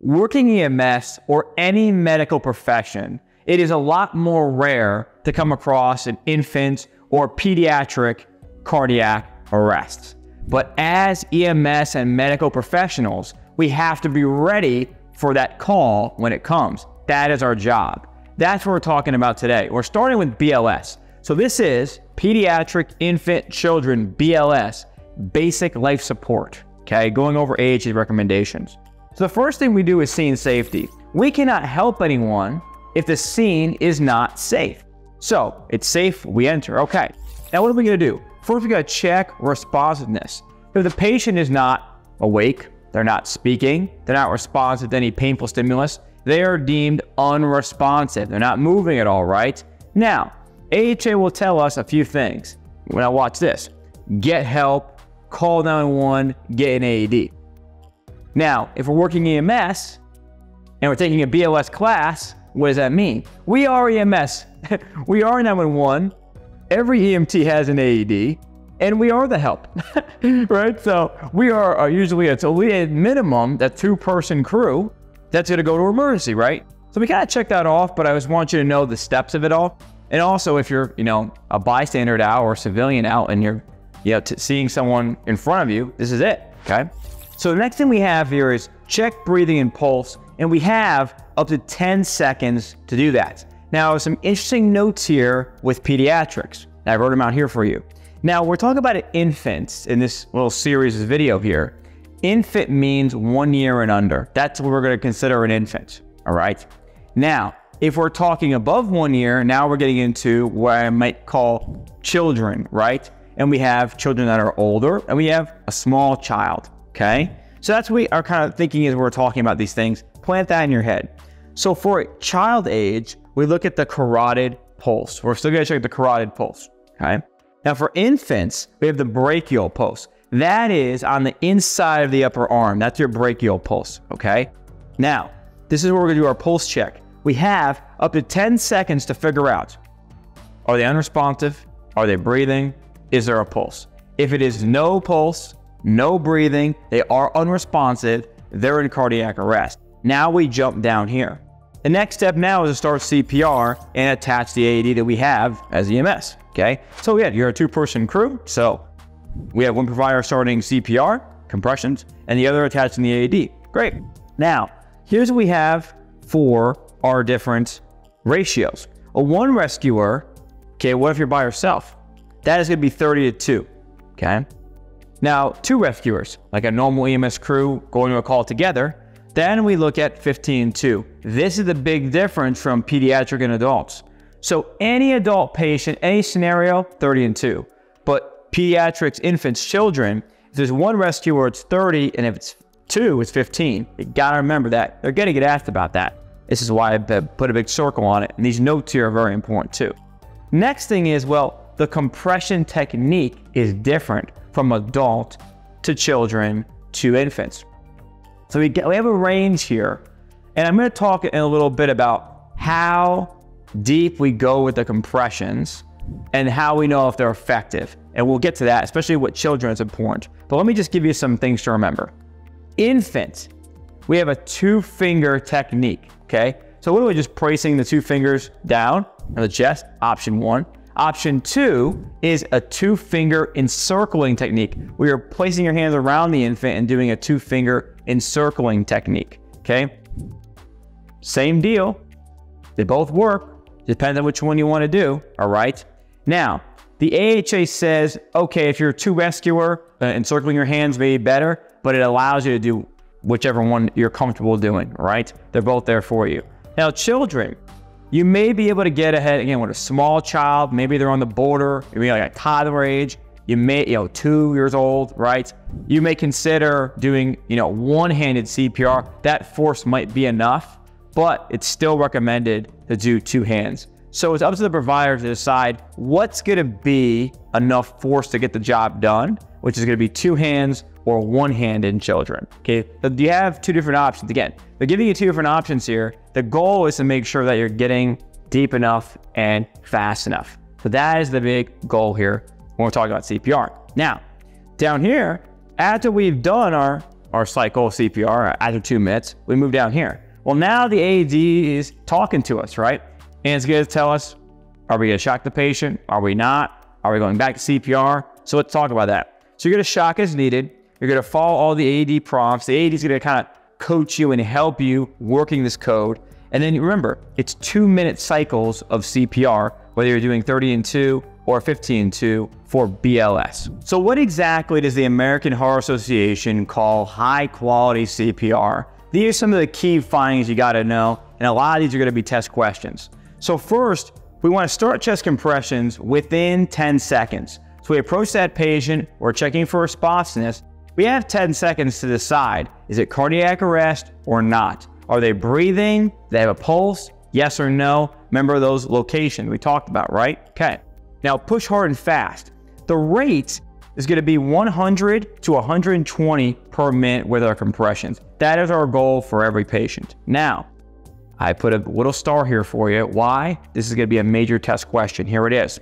working EMS or any medical profession, it is a lot more rare to come across an infant or pediatric cardiac arrest. But as EMS and medical professionals, we have to be ready for that call when it comes. That is our job. That's what we're talking about today. We're starting with BLS. So this is Pediatric Infant Children BLS, Basic Life Support. Okay, going over AHA recommendations. So the first thing we do is scene safety. We cannot help anyone if the scene is not safe. So it's safe, we enter. Okay, now what are we gonna do? First, we gotta check responsiveness. If the patient is not awake, they're not speaking, they're not responsive to any painful stimulus, they are deemed unresponsive. They're not moving at all, right? Now, AHA will tell us a few things. Now watch this. Get help, call 911, get an AED. Now, if we're working EMS and we're taking a BLS class, what does that mean? We are EMS. we are 911. Every EMT has an AED, and we are the help, right? So we are uh, usually it's a minimum that two-person crew that's going to go to emergency, right? So we kind of check that off, but I just want you to know the steps of it all. And also, if you're, you know, a bystander out or a civilian out, and you're, you know, seeing someone in front of you, this is it. Okay. So the next thing we have here is check breathing and pulse, and we have up to 10 seconds to do that. Now, some interesting notes here with pediatrics. I wrote them out here for you. Now, we're talking about infants in this little series of video here. Infant means one year and under. That's what we're going to consider an infant. All right. Now, if we're talking above one year, now we're getting into what I might call children, right? And we have children that are older, and we have a small child. Okay. So that's what we are kind of thinking as we're talking about these things. Plant that in your head. So for child age, we look at the carotid pulse. We're still going to check the carotid pulse. Okay. Now for infants, we have the brachial pulse. That is on the inside of the upper arm. That's your brachial pulse. Okay. Now, this is where we're going to do our pulse check. We have up to 10 seconds to figure out are they unresponsive? Are they breathing? Is there a pulse? If it is no pulse, no breathing, they are unresponsive, they're in cardiac arrest. Now we jump down here. The next step now is to start CPR and attach the AED that we have as EMS, okay? So yeah, you're a two-person crew, so we have one provider starting CPR, compressions, and the other attaching the AED. Great. Now, here's what we have for our different ratios. A one rescuer, okay, what if you're by yourself? That is gonna be 30 to two, okay? Now, two rescuers, like a normal EMS crew going to a call together, then we look at 15 2. This is the big difference from pediatric and adults. So any adult patient, any scenario, 30 and 2. But pediatrics, infants, children, if there's one rescuer, it's 30, and if it's two, it's 15. You gotta remember that. They're gonna get asked about that. This is why I put a big circle on it, and these notes here are very important too. Next thing is, well, the compression technique is different from adult to children to infants. So we, get, we have a range here, and I'm going to talk in a little bit about how deep we go with the compressions and how we know if they're effective. And we'll get to that, especially with children, it's important. But let me just give you some things to remember. Infant, we have a two finger technique, okay? So what are just placing the two fingers down on the chest? Option one. Option two is a two finger encircling technique. We are placing your hands around the infant and doing a two finger encircling technique. Okay. Same deal. They both work. Depends on which one you want to do. All right. Now, the AHA says, okay, if you're a two rescuer, uh, encircling your hands may be better, but it allows you to do whichever one you're comfortable doing, right? They're both there for you. Now, children, you may be able to get ahead again with a small child. Maybe they're on the border, maybe like a toddler age. You may, you know, two years old, right? You may consider doing, you know, one-handed CPR. That force might be enough, but it's still recommended to do two hands. So it's up to the provider to decide what's going to be enough force to get the job done, which is going to be two hands or one hand in children. Okay, so you have two different options. Again, they're giving you two different options here. The goal is to make sure that you're getting deep enough and fast enough. So that is the big goal here when we're talking about CPR. Now, down here, after we've done our our cycle CPR after two minutes, we move down here. Well, now the AED is talking to us, right? And it's to tell us, are we to shock the patient? Are we not? Are we going back to CPR? So let's talk about that. So you're going to shock as needed. You're going to follow all the AED prompts. The AED is going to kind of coach you and help you working this code. And then remember, it's two minute cycles of CPR, whether you're doing 30 and 2 or 15 and 2 for BLS. So, what exactly does the American Heart Association call high quality CPR? These are some of the key findings you got to know, and a lot of these are going to be test questions. So, first, we want to start chest compressions within 10 seconds. We approach that patient, we're checking for responsiveness. We have 10 seconds to decide is it cardiac arrest or not? Are they breathing? Do they have a pulse? Yes or no? Remember those locations we talked about, right? Okay. Now push hard and fast. The rate is going to be 100 to 120 per minute with our compressions. That is our goal for every patient. Now, I put a little star here for you. Why? This is going to be a major test question. Here it is.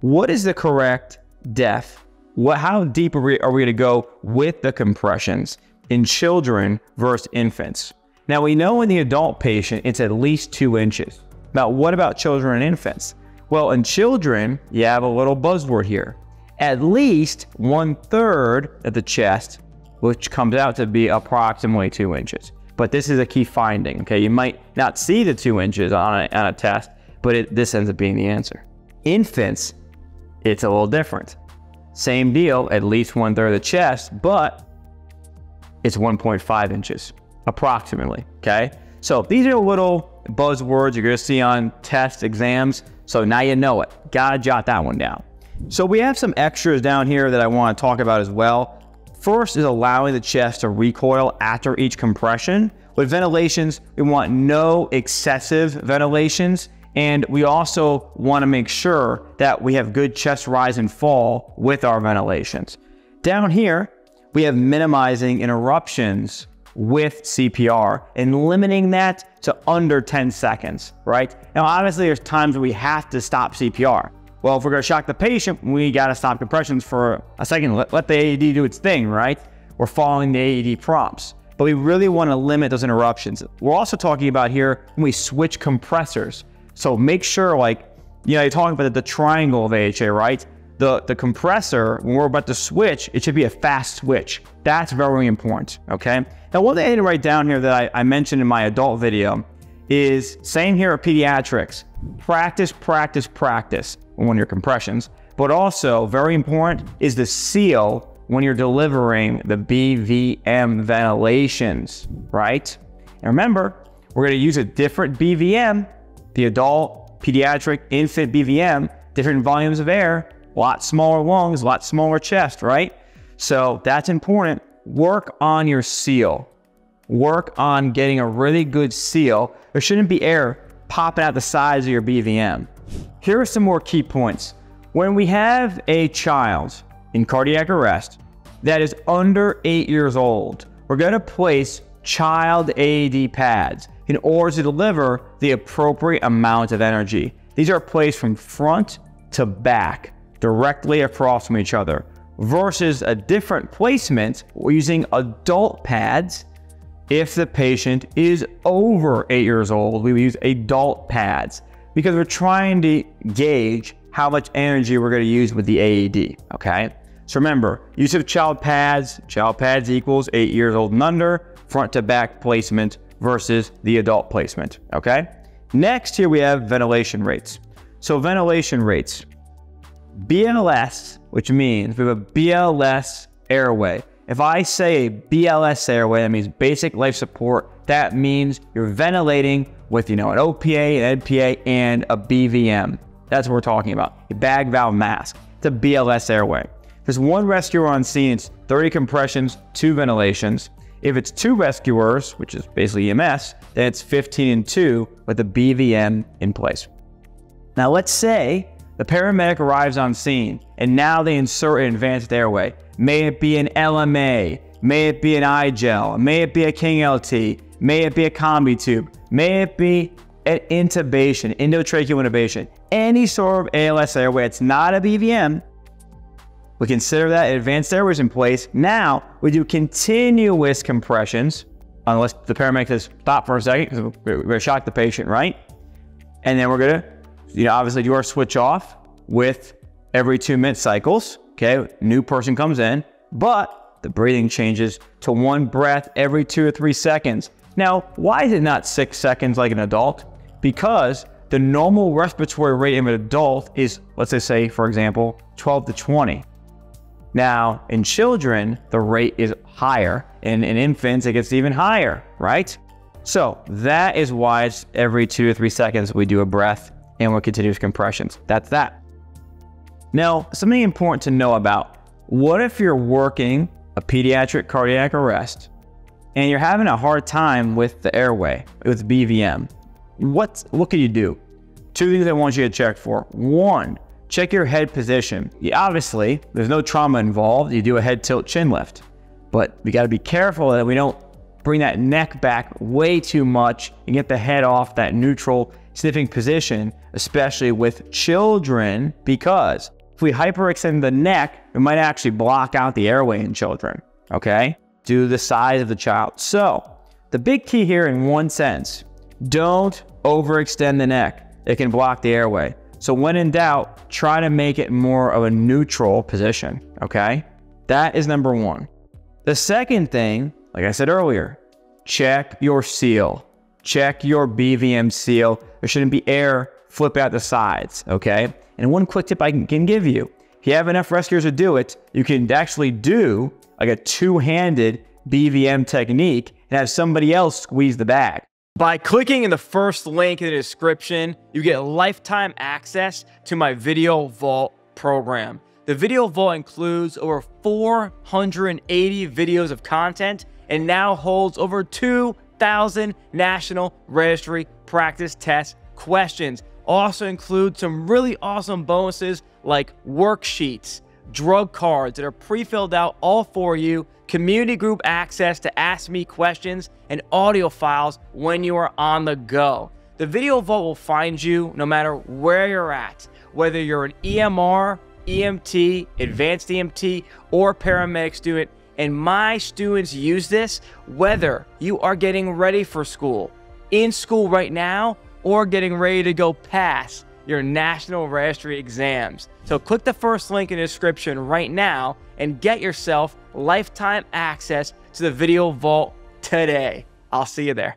What is the correct depth? What, how deep are we, are we going to go with the compressions in children versus infants? Now we know in the adult patient, it's at least two inches. Now, what about children and infants? Well, in children, you have a little buzzword here. At least one third of the chest, which comes out to be approximately two inches. But this is a key finding, okay? You might not see the two inches on a, on a test, but it, this ends up being the answer. Infants, it's a little different. Same deal, at least one third of the chest, but it's 1.5 inches approximately. Okay. So these are little buzzwords you're going to see on test exams. So now you know it. Gotta jot that one down. So we have some extras down here that I want to talk about as well. First is allowing the chest to recoil after each compression. With ventilations, we want no excessive ventilations. And we also want to make sure that we have good chest rise and fall with our ventilations. Down here, we have minimizing interruptions with CPR and limiting that to under 10 seconds, right? Now, obviously, there's times we have to stop CPR. Well, if we're gonna shock the patient, we gotta stop compressions for a second, let, let the AED do its thing, right? We're following the AED prompts. But we really wanna limit those interruptions. We're also talking about here when we switch compressors. So make sure, like, you know, you're talking about the triangle of AHA, right? the, the compressor, when we're about to switch, it should be a fast switch. That's very important, okay? Now, one thing I need to write down here that I, I mentioned in my adult video is same here at pediatrics. Practice, practice, practice when your compressions, but also very important is the seal when you're delivering the BVM ventilations, right? And remember, we're gonna use a different BVM, the adult, pediatric, infant BVM, different volumes of air, a lot smaller lungs, a lot smaller chest, right? So that's important. Work on your seal. Work on getting a really good seal. There shouldn't be air popping out the sides of your BVM. Here are some more key points. When we have a child in cardiac arrest that is under eight years old, we're going to place child AED pads in order to deliver the appropriate amount of energy. These are placed from front to back directly across from each other versus a different placement using adult pads. If the patient is over eight years old, we use adult pads because we're trying to gauge how much energy we're going to use with the AED. Okay. So remember, use of child pads, child pads equals eight years old and under, front to back placement versus the adult placement. Okay. Next, here we have ventilation rates. So ventilation rates, BLS, which means we have a BLS airway. If I say BLS airway, that means basic life support. That means you're ventilating with, you know, an OPA, an NPA, and a BVM. That's what we're talking about. A bag valve mask. It's a BLS airway. There's one rescuer on scene, it's 30 compressions, two ventilations. If it's two rescuers, which is basically EMS, then it's 15 and 2 with a BVM in place. Now let's say the paramedic arrives on scene and now they insert an advanced airway. May it be an LMA, may it be an iGel, may it be a King LT, may it be a combi tube, may it be an intubation, endotracheal intubation, any sort of ALS airway. It's not a BVM. We consider that advanced airways in place. Now we do continuous compressions, unless the paramedic says stop for a second because we're shock the patient, right? And then we're going to, you know, obviously do our switch off with every two minute cycles. Okay, new person comes in, but the breathing changes to one breath every two or three seconds. Now, why is it not six seconds like an adult? Because the normal respiratory rate of an adult is, let's say, for example, 12 to 20. Now, in children, the rate is higher. and in infants, it gets even higher, right? So that is why it's every two to three seconds we do a breath and we're continuous compressions. That's that. Now, something important to know about what if you're working a pediatric cardiac arrest and you're having a hard time with the airway, with BVM? What, what can you do? Two things I want you to check for. One, check your head position. You, obviously, there's no trauma involved. You do a head tilt chin lift, but we got to be careful that we don't bring that neck back way too much and get the head off that neutral sniffing position, especially with children, because if we hyperextend the neck, it might actually block out the airway in children, okay? Due to the size of the child. So, the big key here in one sense, don't overextend the neck. It can block the airway. So when in doubt, try to make it more of a neutral position, okay? That is number one. The second thing, like I said earlier, check your seal. Check your BVM seal. There shouldn't be air flip out the sides, okay? And one quick tip I can give you if you have enough rescuers to do it, you can actually do like a two handed BVM technique and have somebody else squeeze the bag. By clicking in the first link in the description, you get lifetime access to my Video Vault program. The Video Vault includes over 480 videos of content and now holds over 2,000 National Registry practice test questions also include some really awesome bonuses like worksheets, drug cards that are pre-filled out all for you, community group access to ask me questions, and audio files when you are on the go. The Video Vault will find you no matter where you're at, whether you're an EMR, EMT, advanced EMT, or paramedic student, and my students use this whether you are getting ready for school, in school right now, or getting ready to go pass your National Registry exams. So click the first link in the description right now and get yourself lifetime access to the Video Vault today. I'll see you there.